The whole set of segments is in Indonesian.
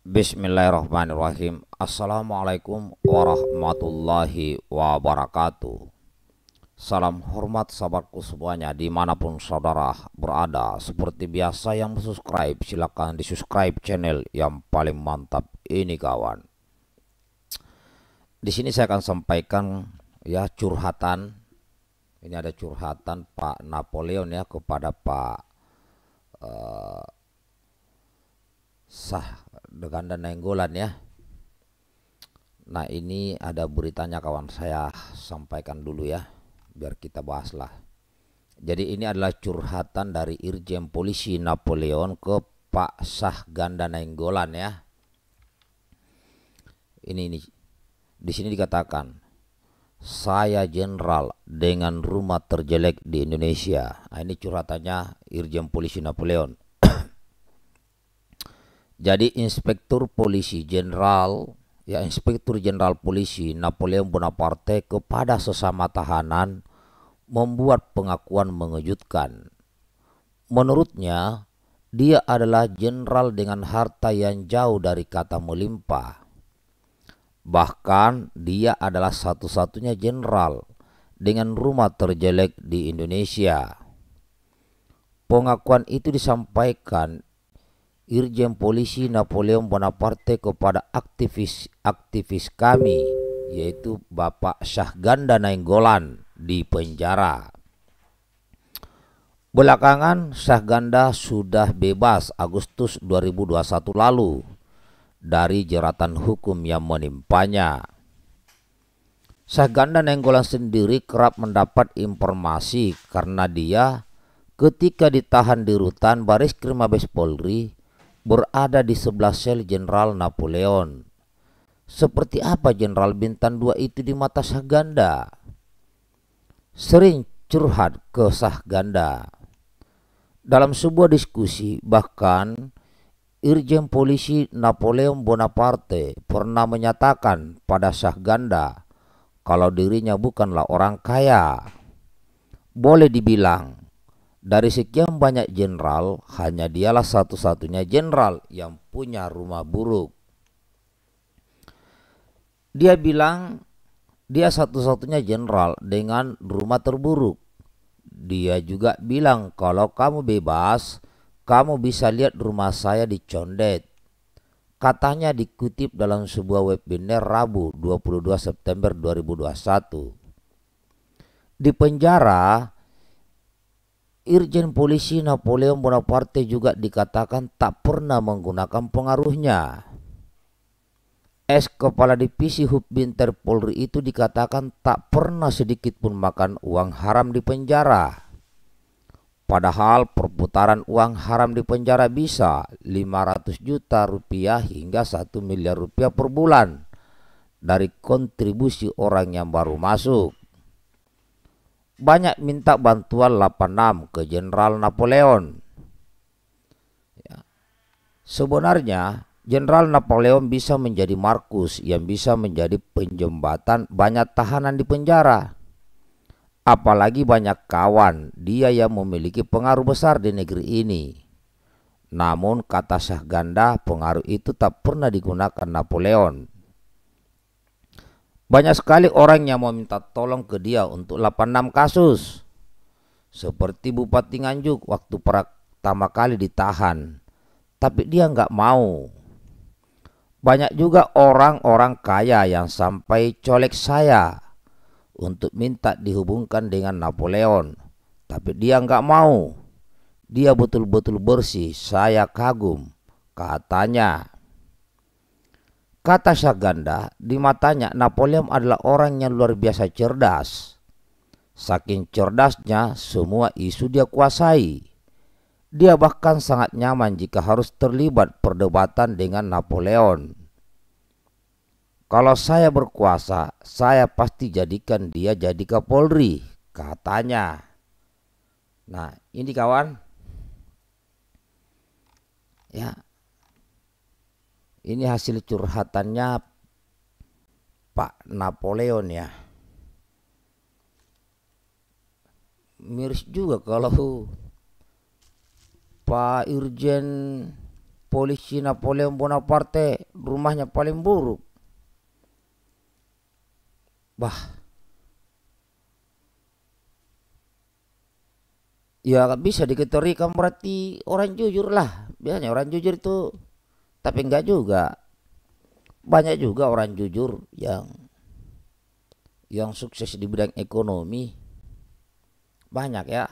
Bismillahirrahmanirrahim. Assalamualaikum warahmatullahi wabarakatuh. Salam hormat sahabatku semuanya di mana pun saudara berada. Seperti biasa yang subscribe silahkan di subscribe channel yang paling mantap ini kawan. Di sini saya akan sampaikan ya curhatan. Ini ada curhatan Pak Napoleon ya kepada Pak uh, Sah Deganda Nenggolan ya Nah ini ada beritanya kawan saya sampaikan dulu ya biar kita bahaslah. Jadi ini adalah curhatan dari Irjen Polisi Napoleon ke Pak Sah Ganda Nainggolan ya. Ini ini di sini dikatakan saya jenderal dengan rumah terjelek di Indonesia. Nah, ini curhatannya Irjen Polisi Napoleon. Jadi Inspektur Polisi Jenderal ya Inspektur Jenderal Polisi Napoleon Bonaparte kepada sesama tahanan membuat pengakuan mengejutkan. Menurutnya, dia adalah jenderal dengan harta yang jauh dari kata melimpah. Bahkan dia adalah satu-satunya jenderal dengan rumah terjelek di Indonesia. Pengakuan itu disampaikan Irjen Polisi Napoleon Bonaparte kepada aktivis-aktivis kami yaitu Bapak Syahganda Nainggolan di penjara. Belakangan Syahganda sudah bebas Agustus 2021 lalu dari jeratan hukum yang menimpanya. Syahganda Nainggolan sendiri kerap mendapat informasi karena dia ketika ditahan di rutan Baris Krim Mabes Polri berada di sebelah sel Jenderal Napoleon. Seperti apa Jenderal Bintang 2 itu di mata sah ganda? Sering curhat ke sah ganda. Dalam sebuah diskusi bahkan Irjen Polisi Napoleon Bonaparte pernah menyatakan pada sah ganda kalau dirinya bukanlah orang kaya. Boleh dibilang dari sekian banyak jenderal, hanya dialah satu-satunya jenderal yang punya rumah buruk. Dia bilang dia satu-satunya jenderal dengan rumah terburuk. Dia juga bilang kalau kamu bebas, kamu bisa lihat rumah saya di Condet. Katanya dikutip dalam sebuah webinar Rabu 22 September 2021. Di penjara, Irjen Polisi Napoleon Bonaparte juga dikatakan tak pernah menggunakan pengaruhnya. Es kepala divisi Hub Binter Polri itu dikatakan tak pernah sedikit pun makan uang haram di penjara. Padahal perputaran uang haram di penjara bisa 500 juta rupiah hingga 1 miliar rupiah per bulan dari kontribusi orang yang baru masuk banyak minta bantuan 86 ke Jenderal Napoleon. Ya. Sebenarnya Jenderal Napoleon bisa menjadi Markus yang bisa menjadi penjembatan banyak tahanan di penjara. Apalagi banyak kawan dia yang memiliki pengaruh besar di negeri ini. Namun kata Syah Ganda pengaruh itu tak pernah digunakan Napoleon banyak sekali orang yang mau minta tolong ke dia untuk 86 kasus. Seperti Bupati Nganjuk waktu pertama kali ditahan. Tapi dia nggak mau. Banyak juga orang-orang kaya yang sampai colek saya untuk minta dihubungkan dengan Napoleon. Tapi dia nggak mau. Dia betul-betul bersih, saya kagum. Katanya, Kata Saganda, di matanya Napoleon adalah orang yang luar biasa cerdas. Saking cerdasnya, semua isu dia kuasai. Dia bahkan sangat nyaman jika harus terlibat perdebatan dengan Napoleon. Kalau saya berkuasa, saya pasti jadikan dia jadi Kapolri, katanya. Nah, ini kawan. Ya, ini hasil curhatannya Pak Napoleon ya. Miris juga kalau Pak Irjen polisi Napoleon Bonaparte rumahnya paling buruk. Bah. Ya bisa dikategorikan berarti orang jujur lah. Biasanya orang jujur itu tapi enggak juga. Banyak juga orang jujur yang yang sukses di bidang ekonomi. Banyak ya.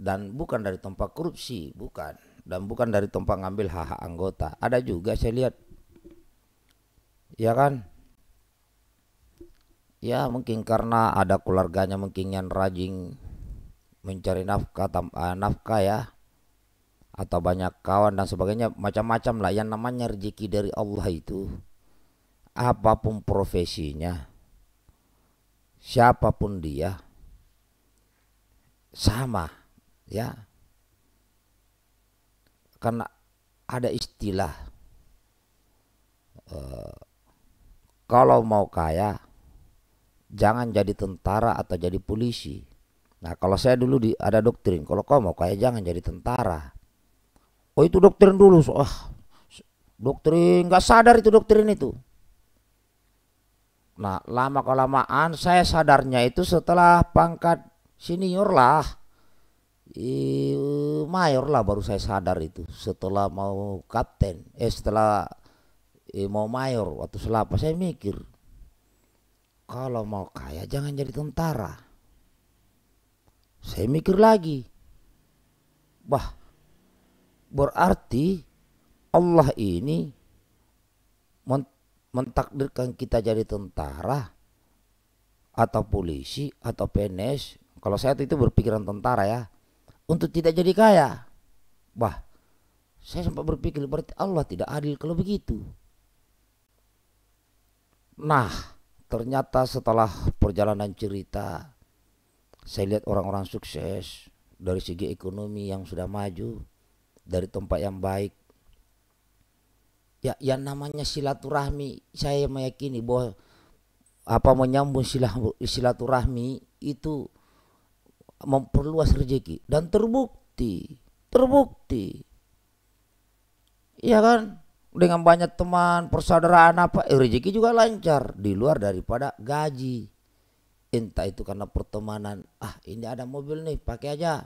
Dan bukan dari tempat korupsi bukan. Dan bukan dari tempat ngambil hak, -hak anggota. Ada juga saya lihat. Ya kan? Ya mungkin karena ada keluarganya mungkin yang rajin mencari nafkah uh, nafkah ya atau banyak kawan dan sebagainya macam-macam lah. Yang namanya rezeki dari Allah itu apa pun profesinya siapa pun dia sama ya. Karena ada istilah uh, kalau mau kaya jangan jadi tentara atau jadi polisi. Nah kalau saya dulu di ada doktrin kalau kau mau kaya jangan jadi tentara oh itu doktrin dulu. Oh, doktrin nggak sadar itu doktrin itu. Nah lama kelamaan saya sadarnya itu setelah pangkat senior lah. Mayor lah baru saya sadar itu. Setelah mau kapten eh setelah eh, mau mayor waktu selapa saya mikir kalau mau kaya jangan jadi tentara. Saya mikir lagi bah berarti Allah ini mentakdirkan kita jadi tentara atau polisi atau PNS kalau saya itu berpikiran tentara ya, untuk tidak jadi kaya. Bah, saya sempat berpikir berarti Allah tidak adil kalau begitu. Nah, ternyata setelah perjalanan cerita, saya lihat orang-orang sukses dari segi ekonomi yang sudah maju, dari tempat yang baik. Ya, yang namanya silaturahmi, saya meyakini bahwa apa menyambung silaturahmi itu memperluas rezeki. Dan terbukti terbukti. Ya kan? Dengan banyak teman persaudaraan apa eh, rezeki juga lancar di luar daripada gaji. Entah itu karena pertemanan ah ini ada mobil nih pakai aja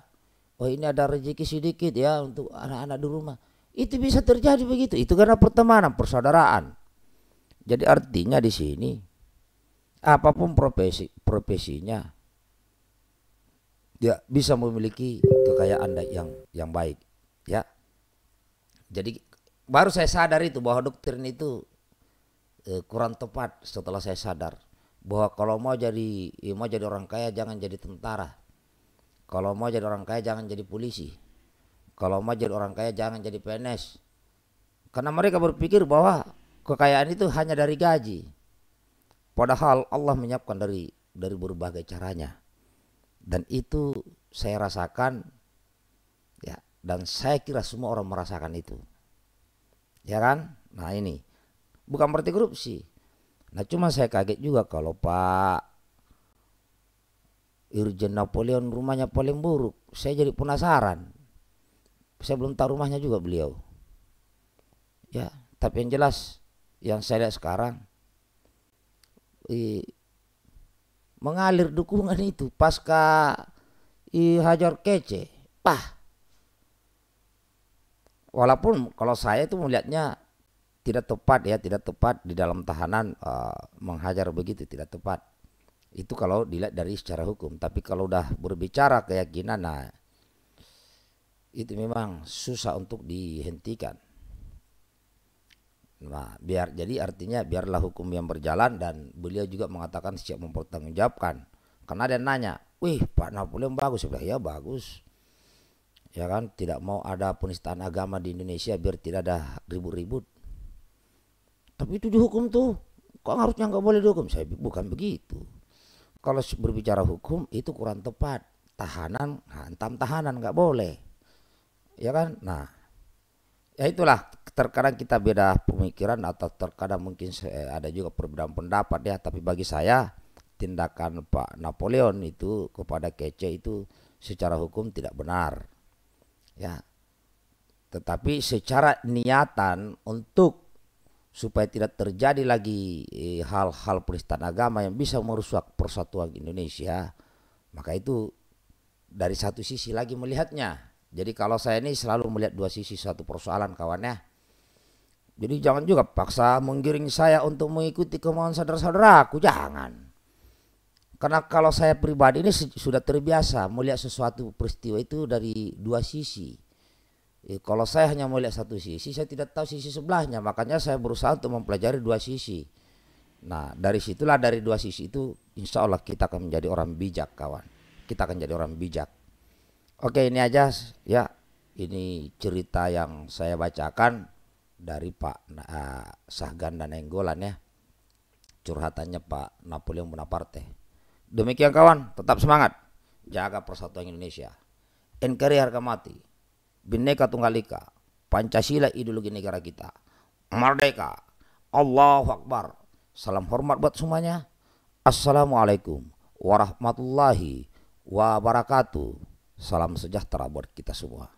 oh ini ada rezeki sedikit ya untuk anak-anak di rumah. Itu bisa terjadi begitu. Itu karena pertemanan persaudaraan. Jadi artinya di sini apa pun profesi profesinya dia bisa memiliki kekayaan yang yang baik ya. Jadi baru saya sadar itu bahwa doktrin itu eh, kurang tepat setelah saya sadar. Bahwa kalau mau jadi mau jadi orang kaya jangan jadi tentara kalau mau jadi orang kaya jangan jadi polisi. Kalau mau jadi orang kaya jangan jadi PNS karena mereka berpikir bahwa kekayaan itu hanya dari gaji. Padahal Allah menyiapkan dari dari berbagai caranya. Dan itu saya rasakan ya dan saya kira semua orang merasakan itu. Ya kan? Nah ini. Bukan berarti korupsi. Nah cuma saya kaget juga kalau Pak Irjen Napoleon rumahnya paling buruk saya jadi penasaran saya belum tahu rumahnya juga beliau ya tapi yang jelas yang saya lihat sekarang mengalir dukungan itu pasca I Hajar Kece. Pah. Walaupun kalau saya itu melihatnya tidak tepat ya, tidak tepat di dalam tahanan uh, menghajar begitu tidak tepat. Itu kalau dilihat dari secara hukum. Tapi kalau udah berbicara keyakinan, nah itu memang susah untuk dihentikan. Nah, biar jadi artinya biarlah hukum yang berjalan dan beliau juga mengatakan siap mempertanggungjawabkan. Karena ada yang nanya, "Wih, Pak Napoleon bagus." Saya ya bagus. Ya kan, tidak mau ada penistaan agama di Indonesia biar tidak ada ribut-ribut. Tapi itu dihukum tuh. Kok harusnya nggak boleh dihukum? Saya bukan begitu. Kalau berbicara hukum itu kurang tepat. Tahanan, hantam tahanan nggak boleh. Ya kan? Nah, ya itulah terkadang kita beda pemikiran atau terkadang mungkin ada juga perbedaan pendapat ya tapi bagi saya tindakan Pak Napoleon itu kepada Kece itu secara hukum tidak benar ya Tetapi secara niatan untuk supaya tidak terjadi lagi eh, hal-hal penistaan agama yang bisa merusak persatuan Indonesia, maka itu dari satu sisi lagi melihatnya. Jadi kalau saya ini selalu melihat dua sisi satu persoalan kawannya. Jadi jangan juga paksa menggiring saya untuk mengikuti kemauan saudara-saudaraku, jangan. Karena kalau saya pribadi ini sudah terbiasa melihat sesuatu peristiwa itu dari dua sisi. Eh, kalau saya hanya melihat satu sisi, saya tidak tahu sisi sebelahnya. Makanya saya berusaha untuk mempelajari dua sisi. Nah, dari situlah dari dua sisi itu, insya Allah kita akan menjadi orang bijak, kawan. Kita akan jadi orang bijak. Oke, ini aja ya. Ini cerita yang saya bacakan dari Pak uh, Sahgan dan Enggolan ya. Curhatannya Pak Napoleon Bonaparte. Demikian kawan, tetap semangat. Jaga persatuan Indonesia. NKRI harga mati Bineka Tunggal Ika, Pancasila ideologi negara kita. Merdeka. Allahu Akbar. Salam hormat buat semuanya. Assalamualaikum warahmatullahi wabarakatuh. Salam sejahtera buat kita semua.